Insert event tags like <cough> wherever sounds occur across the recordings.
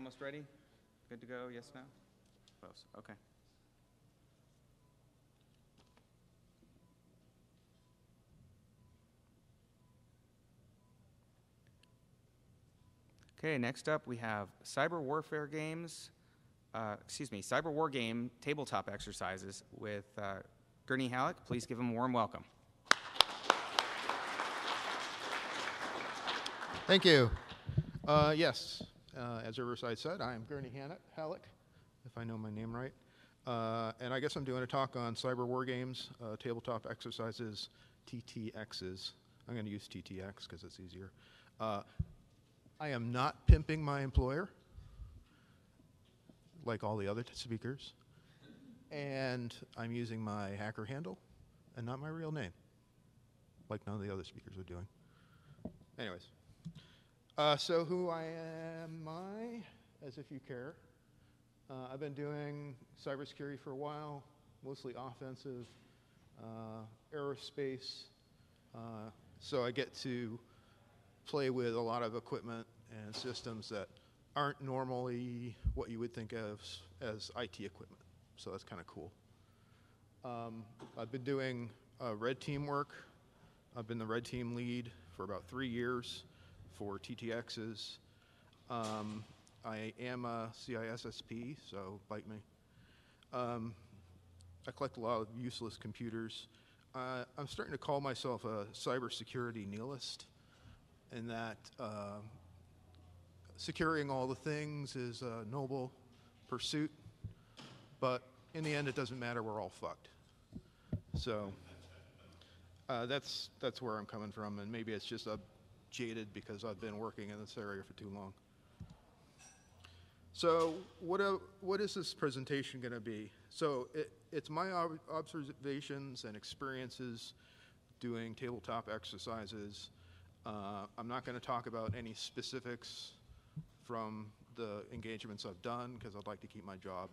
almost ready? Good to go? Yes, no? Close. Okay. Okay, next up we have cyber warfare games. Uh, excuse me, cyber war game tabletop exercises with uh, Gurney Halleck. Please give him a warm welcome. Thank you. Uh, yes, uh, as Riverside said, I am Gurney Halleck, if I know my name right. Uh, and I guess I'm doing a talk on cyber war games, uh, tabletop exercises, TTXs. I'm going to use TTX because it's easier. Uh, I am not pimping my employer, like all the other speakers. And I'm using my hacker handle and not my real name, like none of the other speakers are doing. Anyways. Uh, so who I am I, as if you care. Uh, I've been doing cybersecurity for a while, mostly offensive, uh, aerospace. Uh, so I get to play with a lot of equipment and systems that aren't normally what you would think of as IT equipment. So that's kind of cool. Um, I've been doing uh, red team work. I've been the red team lead for about three years for TTXs. Um, I am a CISSP, so bite me. Um, I collect a lot of useless computers. Uh, I'm starting to call myself a cybersecurity nihilist, in that uh, securing all the things is a noble pursuit, but in the end, it doesn't matter. We're all fucked. So uh, that's that's where I'm coming from, and maybe it's just a jaded because I've been working in this area for too long. So what, a, what is this presentation going to be? So it, it's my ob- observations and experiences doing tabletop exercises. Uh, I'm not going to talk about any specifics from the engagements I've done because I'd like to keep my job.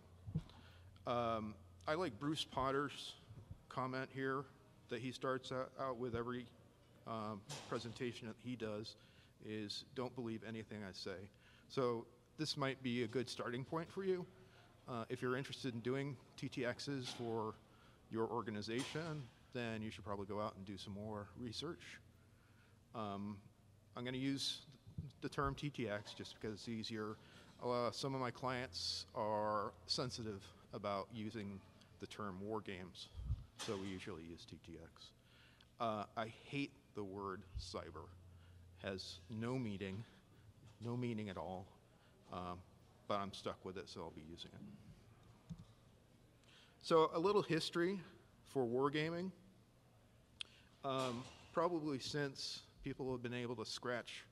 Um, I like Bruce Potter's comment here that he starts out, out with every um, presentation that he does is don't believe anything I say. So this might be a good starting point for you. Uh, if you're interested in doing TTXs for your organization, then you should probably go out and do some more research. Um, I'm going to use the term TTX just because it's easier. Uh, some of my clients are sensitive about using the term war games, so we usually use TTX. Uh, I hate the word cyber. Has no meaning, no meaning at all, um, but I'm stuck with it, so I'll be using it. So a little history for wargaming. Um, probably since people have been able to scratch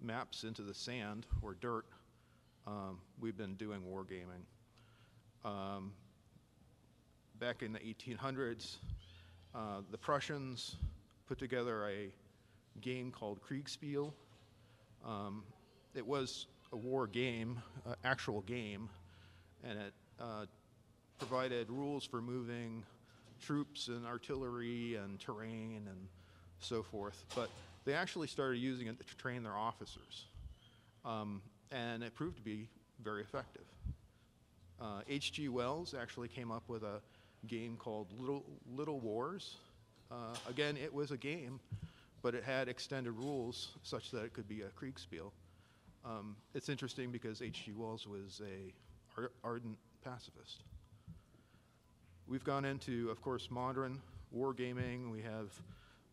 maps into the sand or dirt, um, we've been doing wargaming. Um, back in the 1800s, uh, the Prussians put together a game called Kriegspiel. Um, it was a war game, uh, actual game, and it uh, provided rules for moving troops and artillery and terrain and so forth. But they actually started using it to train their officers, um, and it proved to be very effective. H.G. Wells actually came up with a game called Little, Little Wars. Uh, again, it was a game, but it had extended rules such that it could be a Kriegspiel. Um, it's interesting because H.G. Wells was a ar- ardent pacifist. We've gone into, of course, modern wargaming. We have,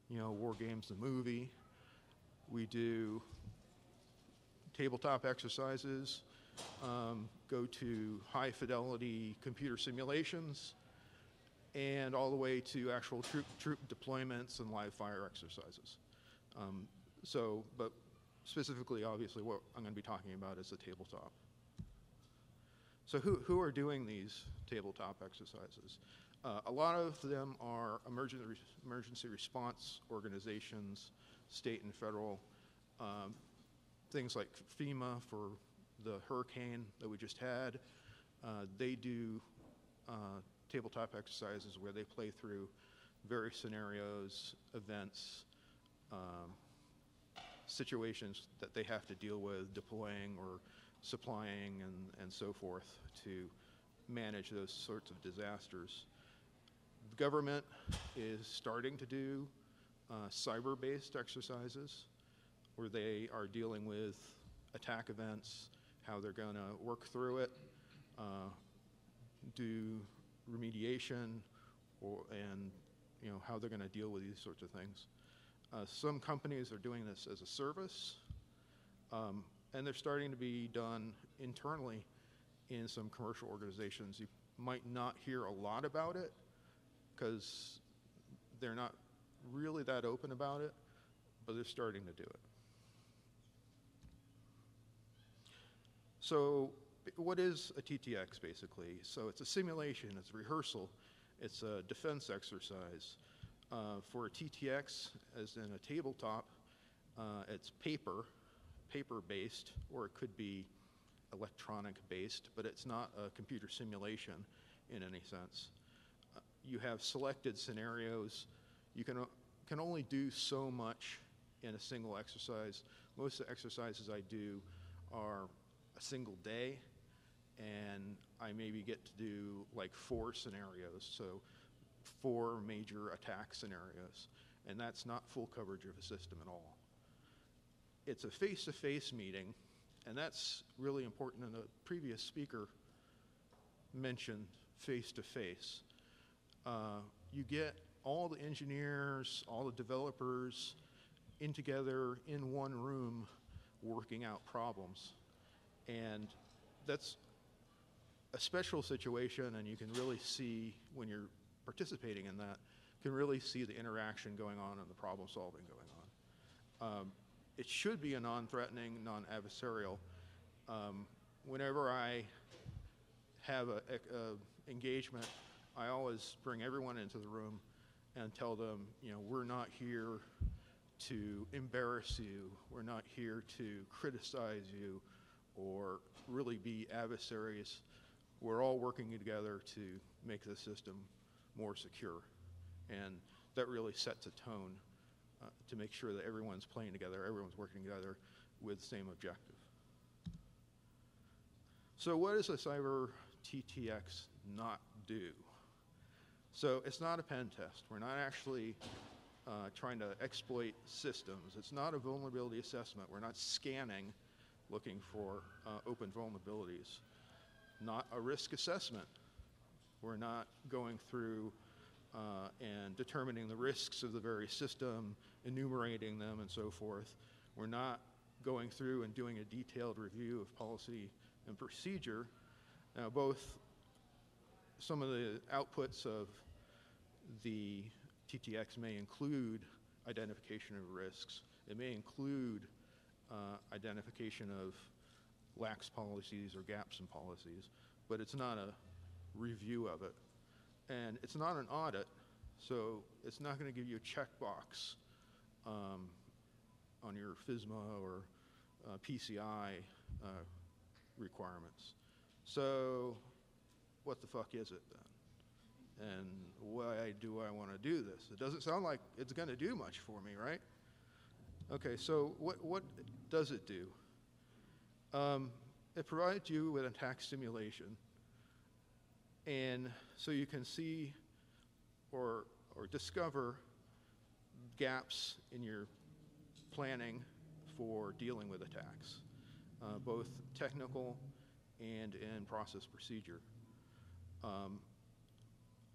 you know, War Games the movie. We do tabletop exercises, um, go to high fidelity computer simulations, and all the way to actual troop, troop deployments and live fire exercises. Um, so, but specifically, obviously, what I'm going to be talking about is the tabletop. So, who, who are doing these tabletop exercises? Uh, a lot of them are emergency, emergency response organizations, state and federal, um, things like FEMA for the hurricane that we just had. Uh, they do uh, tabletop exercises where they play through various scenarios, events, um, situations that they have to deal with deploying or supplying and, and so forth to manage those sorts of disasters. The government is starting to do uh, cyber-based exercises where they are dealing with attack events, how they're going to work through it, uh, do remediation, or, and you know how they're going to deal with these sorts of things. Uh, some companies are doing this as a service, um, and they're starting to be done internally in some commercial organizations. You might not hear a lot about it because they're not really that open about it, but they're starting to do it. So, what is a TTX basically? So, it's a simulation, it's a rehearsal, it's a defense exercise. Uh, for a TTX, as in a tabletop, uh, it's paper, paper based, or it could be electronic based, but it's not a computer simulation in any sense. Uh, you have selected scenarios. You can, can only do so much in a single exercise. Most of the exercises I do are a single day, and I maybe get to do like four scenarios, so four major attack scenarios, and that's not full coverage of a system at all. It's a face-to-face meeting, and that's really important, and the previous speaker mentioned face-to-face. Uh, you get all the engineers, all the developers in together in one room working out problems. And that's a special situation, and you can really see when you're participating in that, can really see the interaction going on and the problem solving going on. Um, it should be a non-threatening, non-adversarial. Um, whenever I have a, a, a engagement, I always bring everyone into the room and tell them, you know, we're not here to embarrass you. We're not here to criticize you or really be adversaries. We're all working together to make the system more secure. And that really sets a tone uh, to make sure that everyone's playing together, everyone's working together with the same objective. So what does a cyber TTX not do? So it's not a pen test. We're not actually uh, trying to exploit systems. It's not a vulnerability assessment. We're not scanning looking for uh, open vulnerabilities. Not a risk assessment. We're not going through uh, and determining the risks of the very system, enumerating them, and so forth. We're not going through and doing a detailed review of policy and procedure. Now, both some of the outputs of the TTX may include identification of risks. It may include uh, identification of lax policies or gaps in policies, but it's not a review of it. And it's not an audit, so it's not going to give you a checkbox um, on your FISMA or uh, PCI uh, requirements. So what the fuck is it then? And why do I want to do this? It doesn't sound like it's going to do much for me, right? Okay, so what, what does it do? Um, it provides you with attack simulation. And so you can see or, or discover gaps in your planning for dealing with attacks, uh, both technical and in process procedure. Um,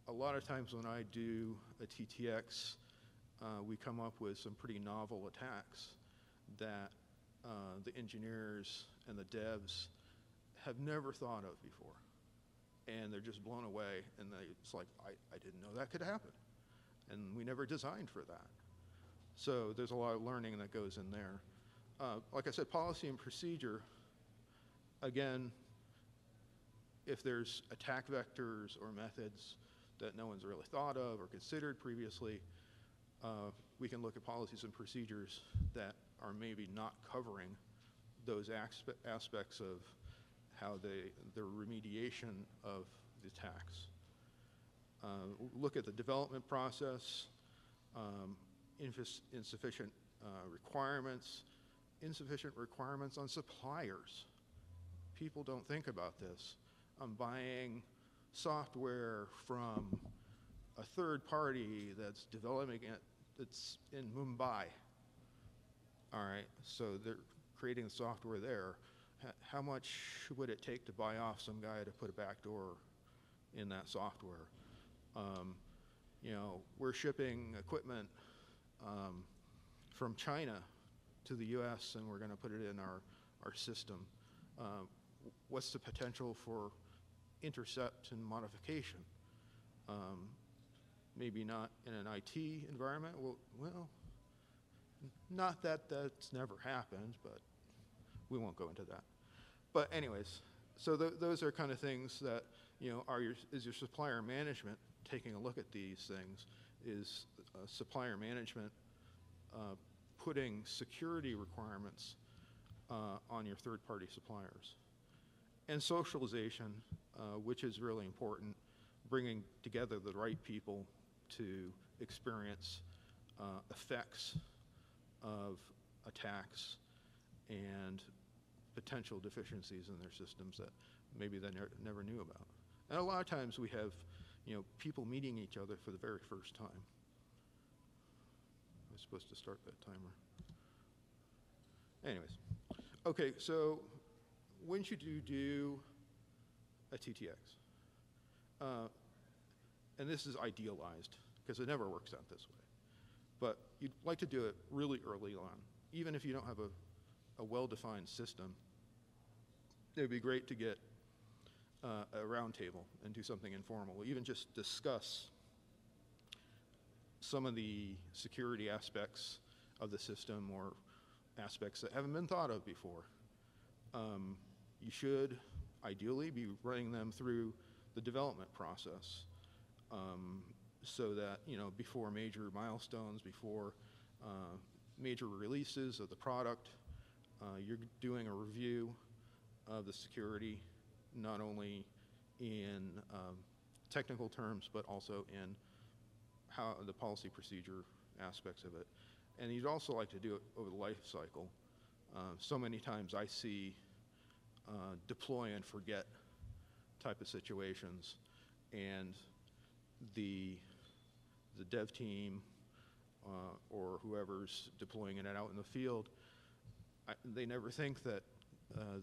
a lot of times when I do a TTX, uh, we come up with some pretty novel attacks that uh, the engineers and the devs have never thought of before. And they're just blown away, and they, it's like, I, I didn't know that could happen. And we never designed for that. So there's a lot of learning that goes in there. Uh, like I said, policy and procedure, again, if there's attack vectors or methods that no one's really thought of or considered previously, uh, we can look at policies and procedures that are maybe not covering those aspe aspects of how they, the remediation of the attacks. Uh, look at the development process, um, insufficient uh, requirements, insufficient requirements on suppliers. people don't think about this. I'm buying software from a third party that's developing it, that's in Mumbai. All right, so they're creating the software there. How much would it take to buy off some guy to put a backdoor in that software? Um, you know, we're shipping equipment um, from China to the U.S. and we're going to put it in our, our system. Uh, what's the potential for intercept and modification? Um, maybe not in an IT environment. Well, well, not that that's never happened, but we won't go into that. But anyways, so th- those are kind of things that you know are your is your supplier management taking a look at these things? Is uh, supplier management uh, putting security requirements uh, on your third-party suppliers? And socialization, uh, which is really important, bringing together the right people to experience uh, effects of attacks and potential deficiencies in their systems that maybe they ne- never knew about. And a lot of times we have, you know, people meeting each other for the very first time. I was supposed to start that timer. Anyways, okay, so when should you do a TTX? Uh, and this is idealized because it never works out this way. But you'd like to do it really early on, even if you don't have a, a well-defined system. It would be great to get uh, a roundtable and do something informal, even just discuss some of the security aspects of the system or aspects that haven't been thought of before. Um, you should ideally be running them through the development process um, so that, you know, before major milestones, before uh, major releases of the product, uh, you're doing a review of the security, not only in um, technical terms, but also in how the policy procedure aspects of it. And you'd also like to do it over the life cycle. Uh, so many times I see uh, deploy and forget type of situations, and the the dev team uh, or whoever's deploying it out in the field, I, they never think that uh,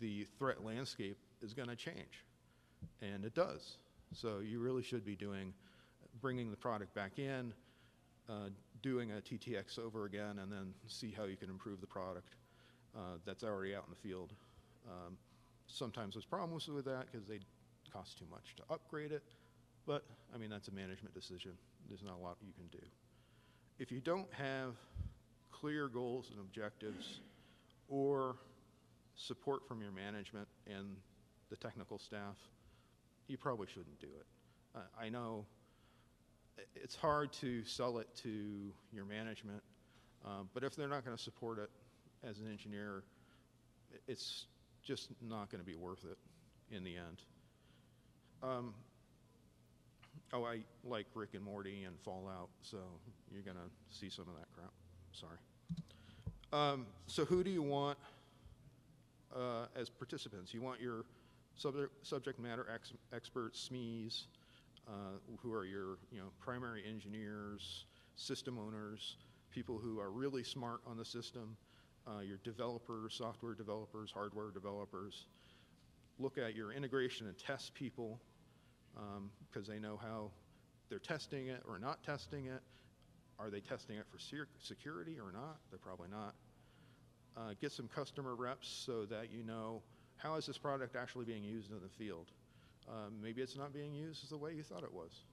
the threat landscape is going to change, and it does. So you really should be doing, bringing the product back in, uh, doing a TTX over again, and then see how you can improve the product uh, that's already out in the field. Um, sometimes there's problems with that because they cost too much to upgrade it, but I mean that's a management decision. There's not a lot you can do. If you don't have clear goals and objectives, or support from your management and the technical staff, you probably shouldn't do it. Uh, I know it's hard to sell it to your management, um, but if they're not going to support it as an engineer, it's just not going to be worth it in the end. Um, oh, I like Rick and Morty and Fallout, so you're going to see some of that crap. Sorry. Um, so who do you want uh, as participants? You want your subject, subject matter ex- experts, SMEs, uh, who are your you know, primary engineers, system owners, people who are really smart on the system, uh, your developers, software developers, hardware developers. Look at your integration and test people because they know how they're testing it or not testing it. Are they testing it for security or not? They're probably not. Uh, get some customer reps so that you know how is this product actually being used in the field. Uh, maybe it's not being used the way you thought it was.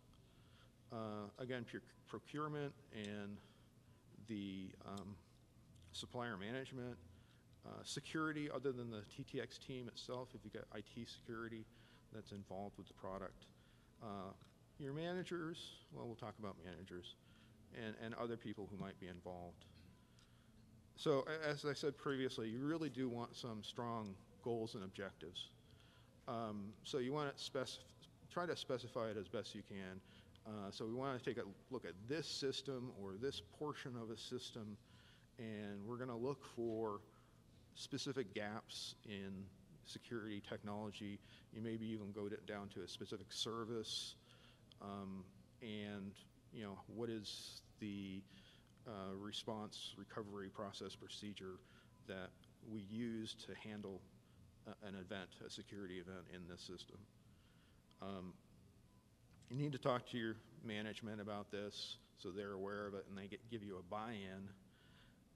Uh, again, procurement and the um, supplier management, uh, security other than the TTX team itself, if you've got IT security that's involved with the product. Uh, your managers, well, we'll talk about managers, and, and other people who might be involved. So as I said previously, you really do want some strong goals and objectives. Um, so you want to try to specify it as best you can. Uh, so we want to take a look at this system or this portion of a system, and we're going to look for specific gaps in security technology. You maybe even go to, down to a specific service, um, and you know what is the uh, response recovery process procedure that we use to handle a- an event, a security event in this system. Um, you need to talk to your management about this so they're aware of it and they get, give you a buy-in.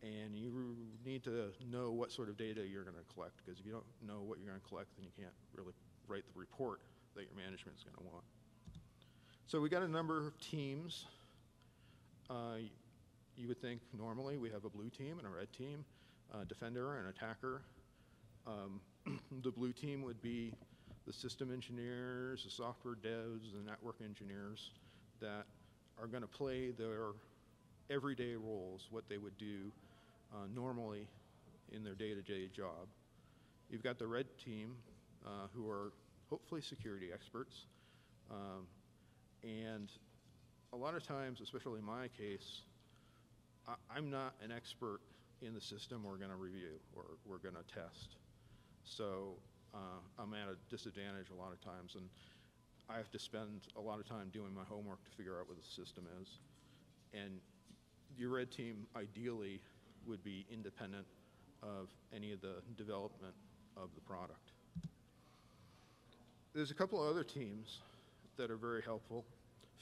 And you need to know what sort of data you're going to collect because if you don't know what you're going to collect, then you can't really write the report that your management is going to want. So we got a number of teams. Uh, you would think normally we have a blue team and a red team, a defender and attacker. Um, <clears throat> the blue team would be the system engineers, the software devs, the network engineers that are going to play their everyday roles, what they would do uh, normally in their day-to-day job. You've got the red team, uh, who are hopefully security experts, um, and a lot of times, especially in my case, I, I'm not an expert in the system we're going to review or we're going to test. So uh, I'm at a disadvantage a lot of times, and I have to spend a lot of time doing my homework to figure out what the system is. And your red team ideally would be independent of any of the development of the product. There's a couple of other teams that are very helpful.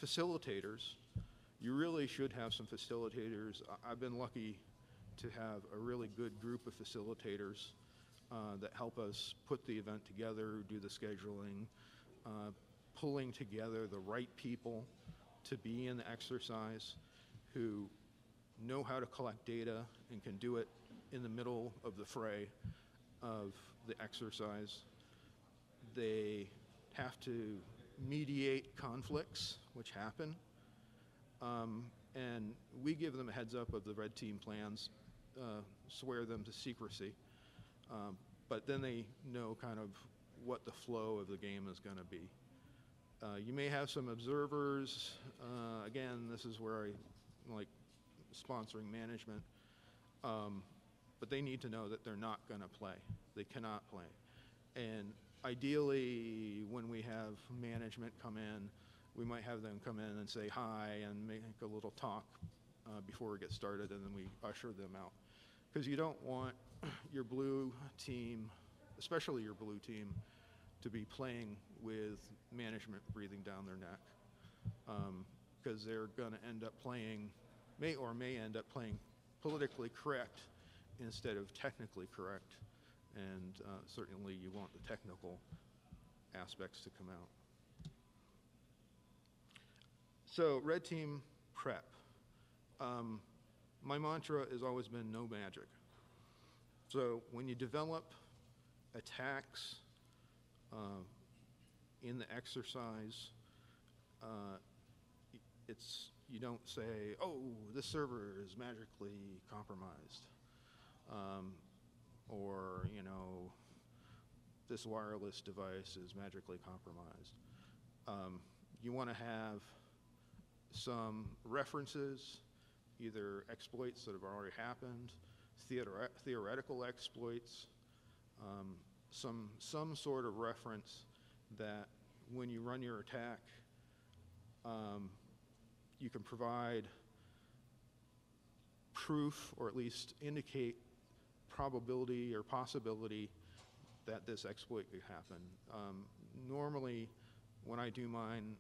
Facilitators. You really should have some facilitators. I- I've been lucky to have a really good group of facilitators uh, that help us put the event together, do the scheduling, uh, pulling together the right people to be in the exercise who know how to collect data and can do it in the middle of the fray of the exercise. They have to mediate conflicts, which happen. Um, and we give them a heads up of the red team plans, uh, swear them to secrecy. Um, but then they know kind of what the flow of the game is going to be. Uh, you may have some observers. Uh, again, this is where I like sponsoring management. Um, but they need to know that they're not going to play. They cannot play. And ideally, when we have management come in, we might have them come in and say hi and make a little talk uh, before we get started, and then we usher them out. Because you don't want <clears throat> your blue team, especially your blue team, to be playing with management breathing down their neck. Because they're going to end up playing, may or may end up playing politically correct instead of technically correct. And uh, certainly you want the technical aspects to come out. So, red team prep. Um, my mantra has always been no magic. So, when you develop attacks uh, in the exercise, uh, it's you don't say, "Oh, this server is magically compromised," um, or you know, this wireless device is magically compromised. Um, you want to have some references, either exploits that have already happened, theoret- theoretical exploits, um, some, some sort of reference that when you run your attack, um, you can provide proof or at least indicate probability or possibility that this exploit could happen. Um, normally, when I do mine,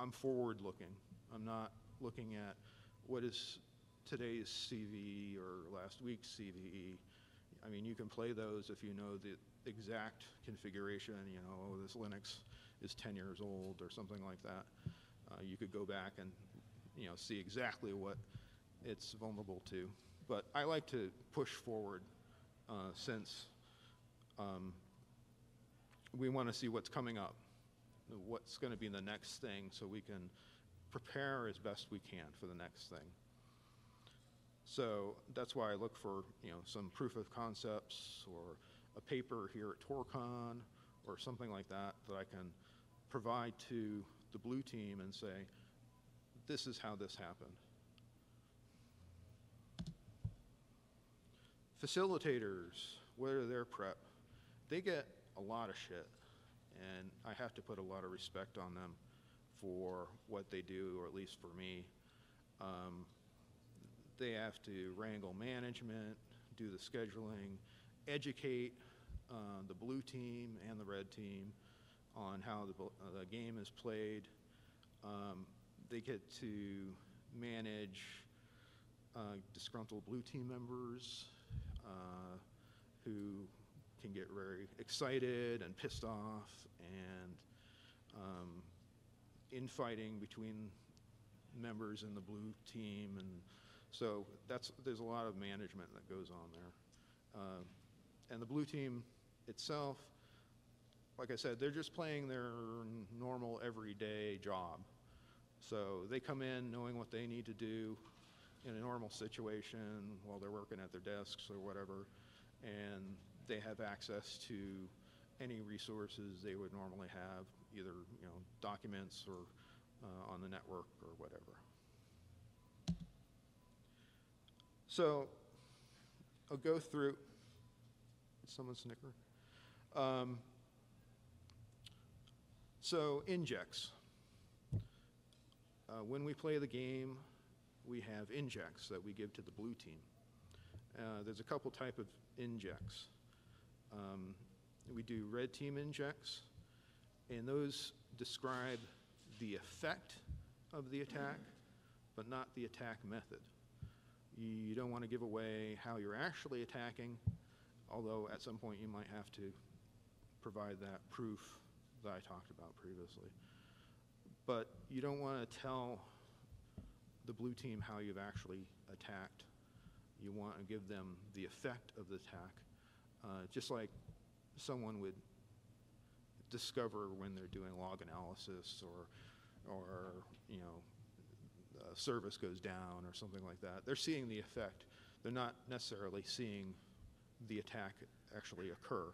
I'm forward looking. I'm not looking at what is today's CVE or last week's CVE. I mean, you can play those if you know the exact configuration, you know, oh, this Linux is 10 years old or something like that. Uh, you could go back and, you know, see exactly what it's vulnerable to. But I like to push forward uh, since um, we want to see what's coming up, what's going to be the next thing so we can prepare as best we can for the next thing. So that's why I look for, you know, some proof of concepts or a paper here at ToorCon or something like that that I can provide to the blue team and say, this is how this happened. Facilitators, whether they're prep? They get a lot of shit. And I have to put a lot of respect on them for what they do, or at least for me. Um, they have to wrangle management, do the scheduling, educate uh, the blue team and the red team on how the, uh, the game is played. Um, they get to manage uh, disgruntled blue team members uh, who can get very excited and pissed off, and um, infighting between members in the blue team, and so that's there's a lot of management that goes on there. Uh, and the blue team itself, like I said, they're just playing their normal everyday job. So they come in knowing what they need to do in a normal situation while they're working at their desks or whatever, and they have access to any resources they would normally have, either you know documents or uh, on the network or whatever. So I'll go through. Someone snicker? Um, so injects. Uh, when we play the game, we have injects that we give to the blue team. Uh, there's a couple type of injects. Um, we do red team injects, and those describe the effect of the attack, but not the attack method. You don't want to give away how you're actually attacking, although at some point you might have to provide that proof that I talked about previously. But you don't want to tell the blue team how you've actually attacked. You want to give them the effect of the attack, uh, just like someone would discover when they're doing log analysis or, or you know, service goes down or something like that. They're seeing the effect. They're not necessarily seeing the attack actually occur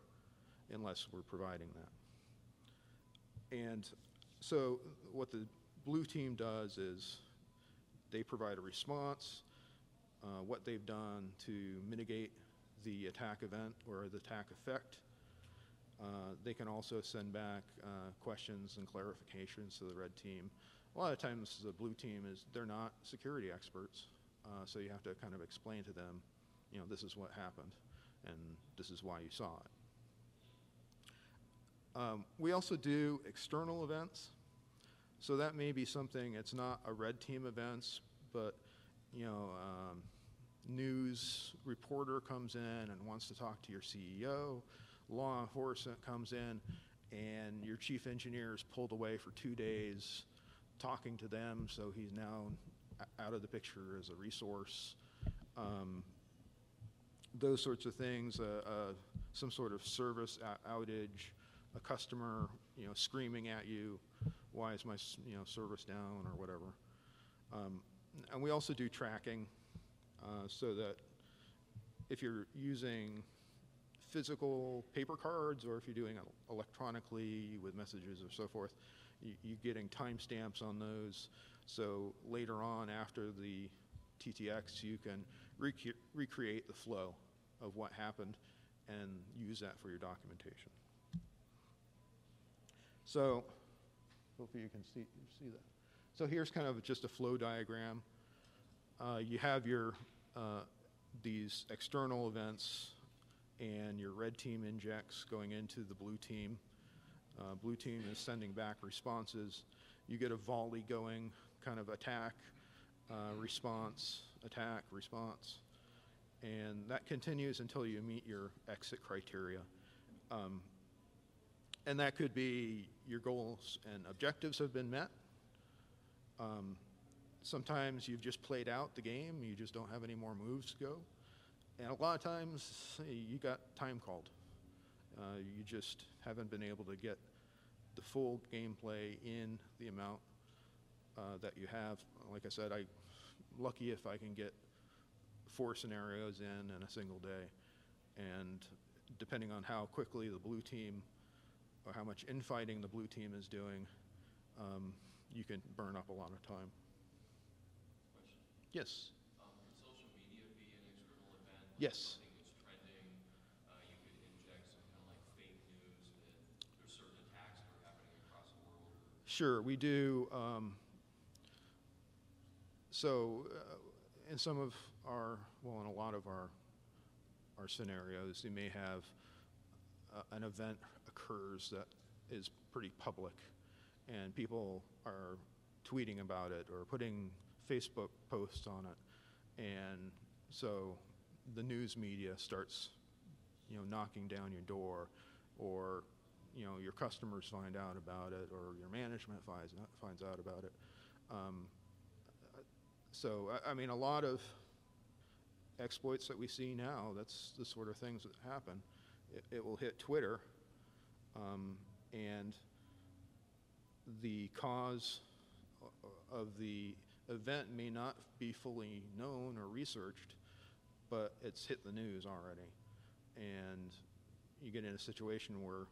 unless we're providing that. And so what the blue team does is they provide a response, uh, what they've done to mitigate the attack event or the attack effect. Uh, they can also send back uh, questions and clarifications to the red team. A lot of times the blue team is they're not security experts, uh, so you have to kind of explain to them, you know, this is what happened and this is why you saw it. Um, we also do external events. So that may be something, it's not a red team events, but, you know, um, news reporter comes in and wants to talk to your CEO, law enforcement comes in, and your chief engineer is pulled away for two days talking to them, so he's now out of the picture as a resource. Um, those sorts of things, uh, uh, some sort of service outage, a customer, you know, screaming at you, why is my, you know, service down or whatever. Um, and we also do tracking uh, so that if you're using physical paper cards or if you're doing it electronically with messages or so forth, you, you're getting timestamps on those. So later on after the TTX, you can rec recreate the flow of what happened and use that for your documentation. So hopefully you can see, see that. So here's kind of just a flow diagram. Uh, you have your uh, these external events and your red team injects going into the blue team. Uh, blue team is sending back responses. You get a volley going, kind of attack, uh, response, attack, response. And that continues until you meet your exit criteria. Um, and that could be your goals and objectives have been met. Um, sometimes you've just played out the game, you just don't have any more moves to go. And a lot of times you got time called. Uh, you just haven't been able to get the full gameplay in the amount uh, that you have. Like I said, I'm lucky if I can get four scenarios in in a single day. And depending on how quickly the blue team or how much infighting the blue team is doing, um, you can burn up a lot of time. Question. Yes. Um, social media be an external event? Yes. Sure, we do. Um, so uh, in some of our, well, in a lot of our, our scenarios, you may have uh, an event occurs that is pretty public, and people are tweeting about it or putting Facebook posts on it, and so the news media starts, you know, knocking down your door, or you know your customers find out about it, or your management finds finds out about it. Um, so I, I mean, a lot of exploits that we see now, that's the sort of things that happen. It, it will hit Twitter, um, and the cause of the event may not be fully known or researched, but it's hit the news already. And you get in a situation where,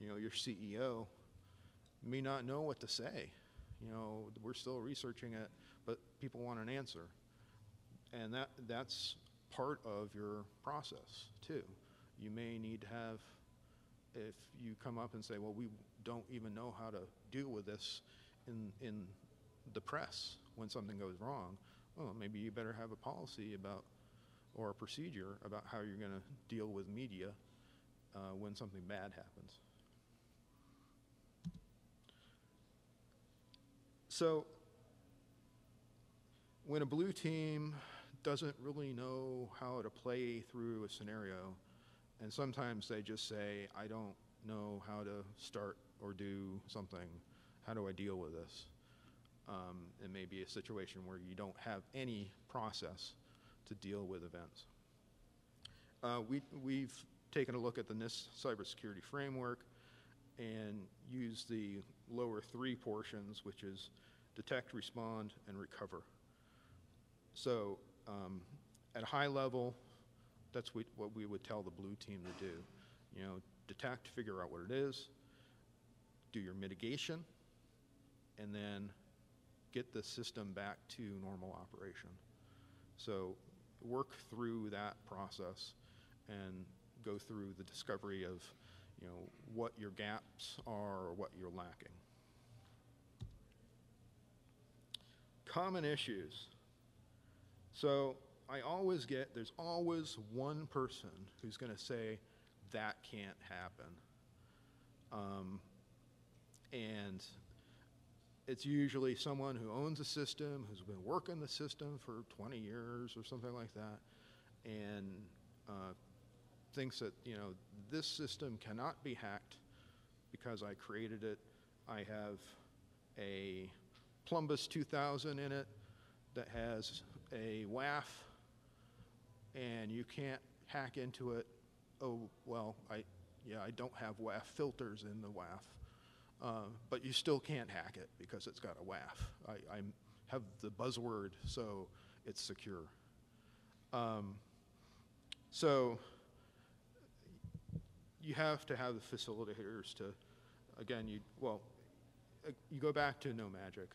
you know, your CEO may not know what to say. You know, we're still researching it, but people want an answer. And that, that's part of your process too. You may need to have, if you come up and say, well, we don't even know how to deal with this in, in the press when something goes wrong, well, maybe you better have a policy about, or a procedure about how you're going to deal with media uh, when something bad happens. So, when a blue team doesn't really know how to play through a scenario, and sometimes they just say, I don't know how to start or do something. How do I deal with this? Um, it may be a situation where you don't have any process to deal with events. Uh, we, we've taken a look at the NIST cybersecurity framework and used the lower three portions, which is detect, respond, and recover. So um, at a high level, that's what, what we would tell the blue team to do. You know, detect, figure out what it is, do your mitigation, and then get the system back to normal operation. So work through that process and go through the discovery of, you know, what your gaps are or what you're lacking. Common issues. So I always get, there's always one person who's going to say, that can't happen. Um, and it's usually someone who owns a system, who's been working the system for 20 years or something like that, and uh, thinks that, you know, this system cannot be hacked because I created it. I have a Plumbus 2000 in it that has a WAF, and you can't hack into it. Oh, well, I, yeah, I don't have WAF filters in the WAF. Uh, but you still can't hack it because it's got a WAF. I, I have the buzzword, so it's secure. Um, so you have to have the facilitators to, again, you well, uh, you go back to no magic,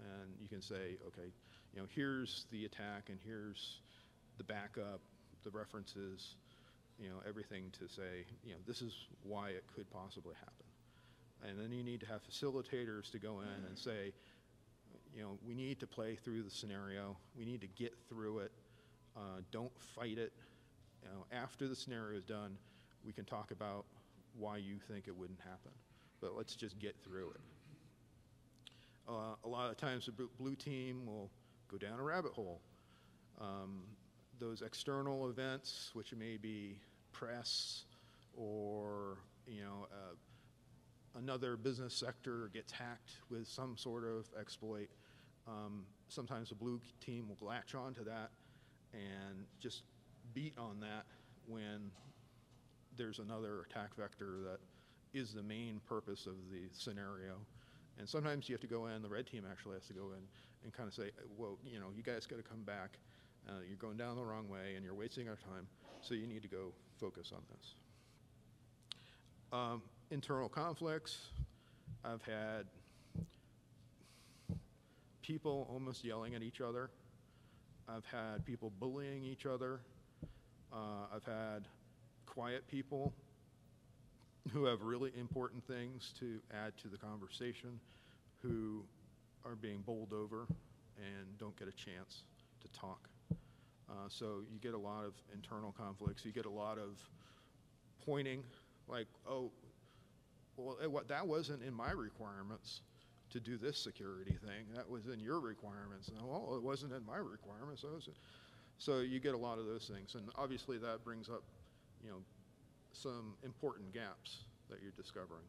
and you can say, okay, you know, here's the attack, and here's the backup, the references, you know, everything to say, you know, this is why it could possibly happen. And then you need to have facilitators to go in and say, you know, we need to play through the scenario. We need to get through it. Uh, don't fight it. You know, after the scenario is done, we can talk about why you think it wouldn't happen. But let's just get through it. Uh, a lot of times, the blue team will go down a rabbit hole. Um, those external events, which may be press or you know uh, another business sector gets hacked with some sort of exploit, um, sometimes the blue team will latch onto that and just beat on that when there's another attack vector that is the main purpose of the scenario. And sometimes you have to go in, the red team actually has to go in and kind of say, well, you know, you guys got to come back. Uh, you're going down the wrong way and you're wasting our time, so you need to go focus on this. Um, internal conflicts. I've had people almost yelling at each other. I've had people bullying each other. Uh, I've had quiet people who have really important things to add to the conversation who are being bowled over and don't get a chance to talk. Uh, so you get a lot of internal conflicts. You get a lot of pointing, like, oh, well, that wasn't in my requirements to do this security thing. That was in your requirements. And, oh, it wasn't in my requirements. So you get a lot of those things. And obviously that brings up, you know, some important gaps that you're discovering.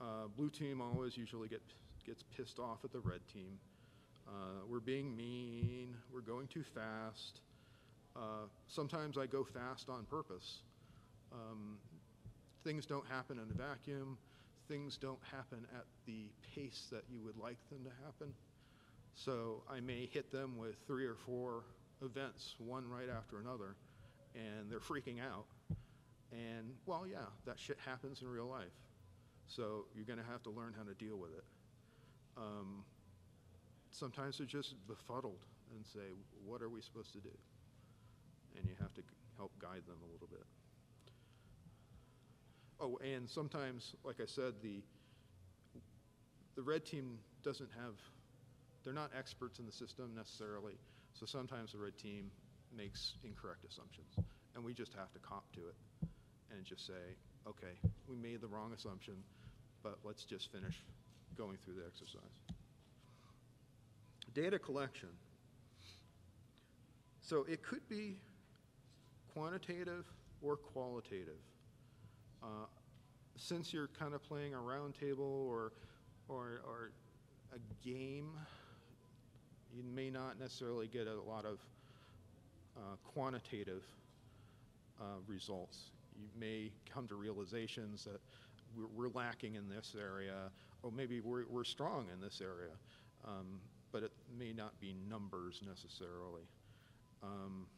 Uh, blue team always usually get, gets pissed off at the red team. Uh, we're being mean. We're going too fast. Uh, sometimes I go fast on purpose. Um, things don't happen in a vacuum. Things don't happen at the pace that you would like them to happen. So I may hit them with three or four events, one right after another, and they're freaking out. And, well, yeah, that shit happens in real life. So you're going to have to learn how to deal with it. Um, sometimes they're just befuddled and say, what are we supposed to do? And you have to help guide them a little bit. Oh, and sometimes, like I said, the, the red team doesn't have, they're not experts in the system necessarily, so sometimes the red team makes incorrect assumptions, and we just have to cop to it and just say, okay, we made the wrong assumption, but let's just finish going through the exercise. Data collection. So it could be quantitative or qualitative. Uh, Since you're kind of playing a round table or, or, or a game, you may not necessarily get a lot of uh, quantitative uh, results. You may come to realizations that we're, we're lacking in this area, or maybe we're, we're strong in this area, um, but it may not be numbers necessarily. Um,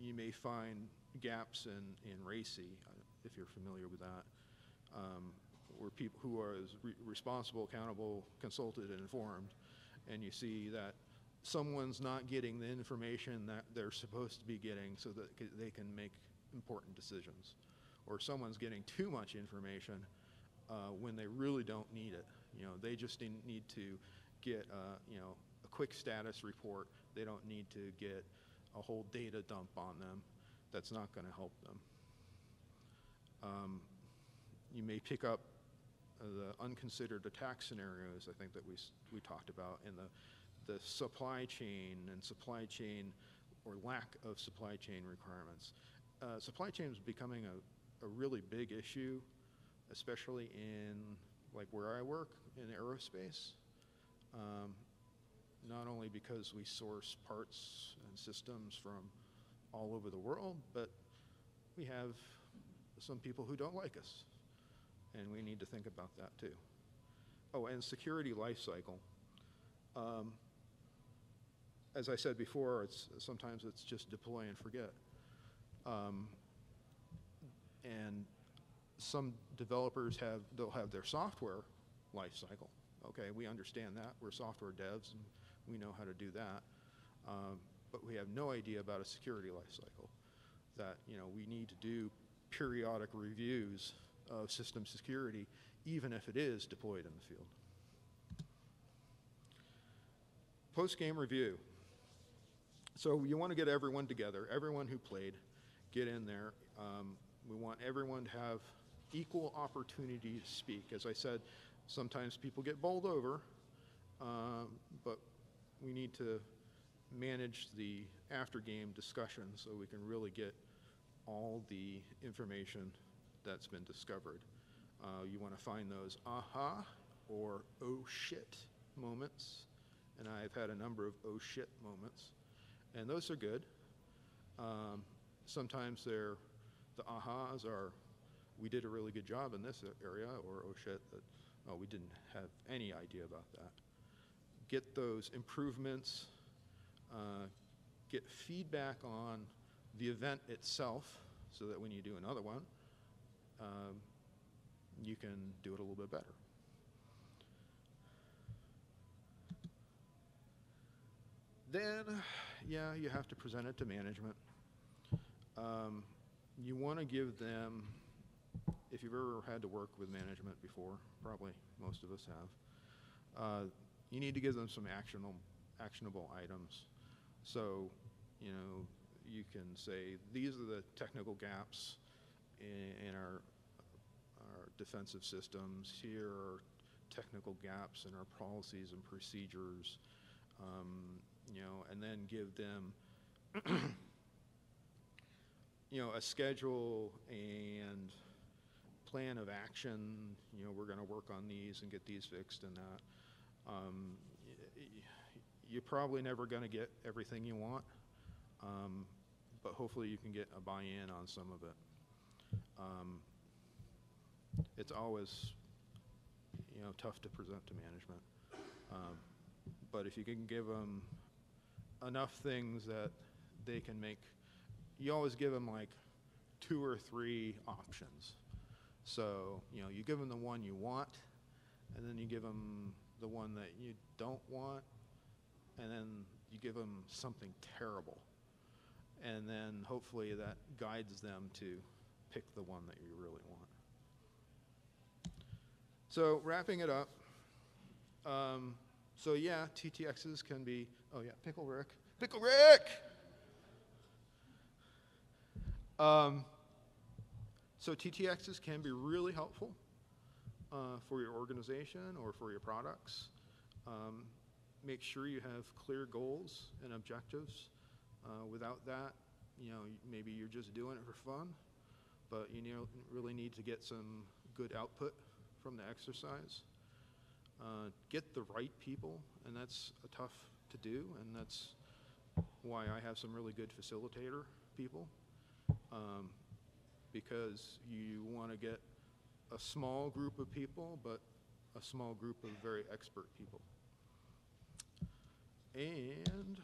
you may find gaps in, in RACI, uh, if you're familiar with that, um, where people who are re- responsible, accountable, consulted, and informed, and you see that someone's not getting the information that they're supposed to be getting so that they can make important decisions. Or someone's getting too much information uh, when they really don't need it. You know, they just need to get, uh, you know, a quick status report. They don't need to get a whole data dump on them. That's not going to help them. Um, you may pick up uh, the unconsidered attack scenarios, I think that we, we talked about, in the, the supply chain and supply chain or lack of supply chain requirements. Uh, supply chain is becoming a, a really big issue, especially in like where I work in aerospace. Um, not only because we source parts and systems from all over the world, but we have some people who don't like us, and we need to think about that too. Oh, and security life cycle. Um, as I said before, it's sometimes it's just deploy and forget. Um, and some developers have they'll have their software life cycle. Okay, we understand that. We're software devs and we know how to do that. Um, but we have no idea about a security lifecycle. That you know we need to do periodic reviews of system security, even if it is deployed in the field. Post-game review. So you want to get everyone together, everyone who played, get in there. Um, we want everyone to have equal opportunity to speak. As I said, sometimes people get bowled over, um, but we need to manage the after-game discussion so we can really get all the information that's been discovered. Uh, you want to find those aha or oh shit moments, and I've had a number of oh shit moments, and those are good. Um, sometimes they're the ahas are we did a really good job in this area, or oh shit, that oh we didn't have any idea about that. Get those improvements, uh, get feedback on the event itself, so that when you do another one, um, you can do it a little bit better. Then, yeah, you have to present it to management. Um, you want to give them, if you've ever had to work with management before, probably most of us have, uh, you need to give them some actionable, actionable items. So, you know, you can say, these are the technical gaps in, in our, our defensive systems. Here are technical gaps in our policies and procedures. Um, you know, and then give them, <clears throat> you know, a schedule and plan of action. You know, we're going to work on these and get these fixed and that. Um, you're probably never going to get everything you want, um, but hopefully you can get a buy-in on some of it. Um, it's always, you know, tough to present to management. Um, but if you can give them enough things that they can make, you always give them like two or three options. So, you know, you give them the one you want, and then you give them the one that you don't want, and then you give them something terrible. And then hopefully that guides them to pick the one that you really want. So wrapping it up, um, so yeah, TTXs can be, oh yeah, Pickle Rick. Pickle Rick! Um, so TTXs can be really helpful uh, for your organization or for your products. Um, make sure you have clear goals and objectives. Uh, without that, you know, maybe you're just doing it for fun, but you really need to get some good output from the exercise. Uh, get the right people, and that's tough to do, and that's why I have some really good facilitator people, um, because you want to get a small group of people, but a small group of very expert people. And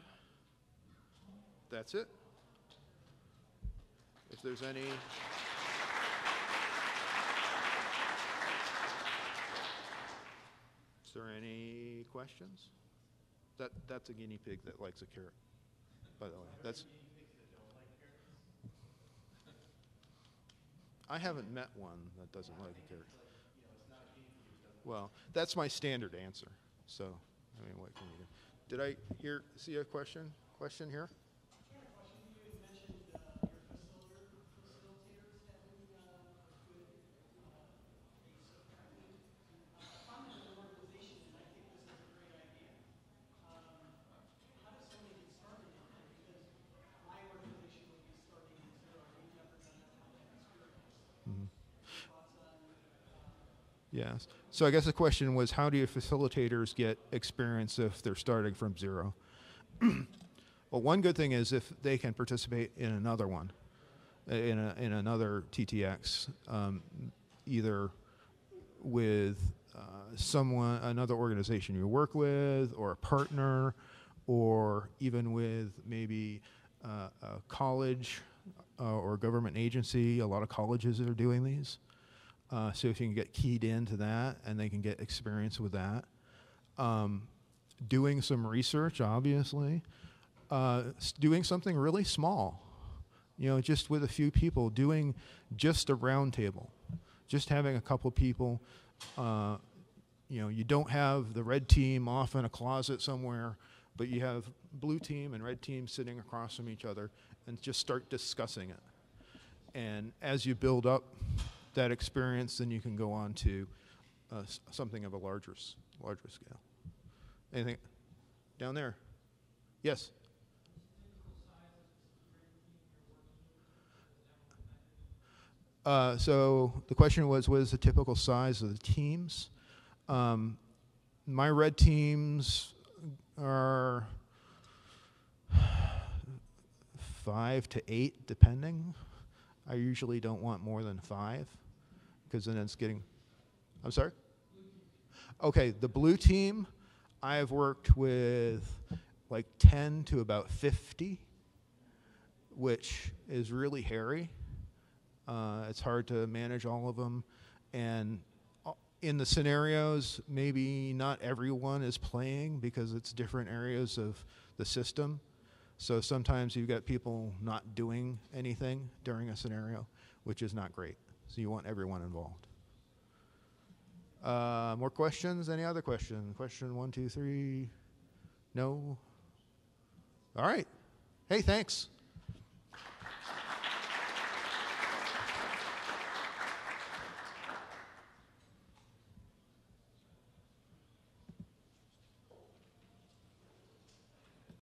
that's it. If there's any. Is there any questions? That, that's a guinea pig that likes a carrot, by the way. That's. I haven't met one that doesn't like a carrot. Well, that's my standard answer. So, I mean, what can you do? Did I hear, see a question? Question here? Yes. So I guess the question was, how do your facilitators get experience if they're starting from zero? <clears throat> well, one good thing is if they can participate in another one, uh, in, a, in another TTX, um, either with uh, someone, another organization you work with, or a partner, or even with maybe uh, a college uh, or government agency. A lot of colleges are doing these. Uh, so if you can get keyed into that and they can get experience with that. Um, doing some research, obviously. Uh, doing something really small, you know, just with a few people, doing just a round table, just having a couple people. Uh, you know, you don't have the red team off in a closet somewhere, but you have blue team and red team sitting across from each other and just start discussing it. And as you build up that experience, then you can go on to uh, something of a larger, larger scale. Anything down there? Yes. Uh, so the question was, what is the typical size of the teams? Um, my red teams are five to eight, depending. I usually don't want more than five because then it's getting. I'm sorry? Okay, the blue team, I have worked with like 10 to about 50, which is really hairy. Uh, it's hard to manage all of them. And uh, in the scenarios, maybe not everyone is playing because it's different areas of the system. So sometimes you've got people not doing anything during a scenario, which is not great. So you want everyone involved. Uh, more questions? Any other question? Question one, two, three. No. All right. Hey, thanks.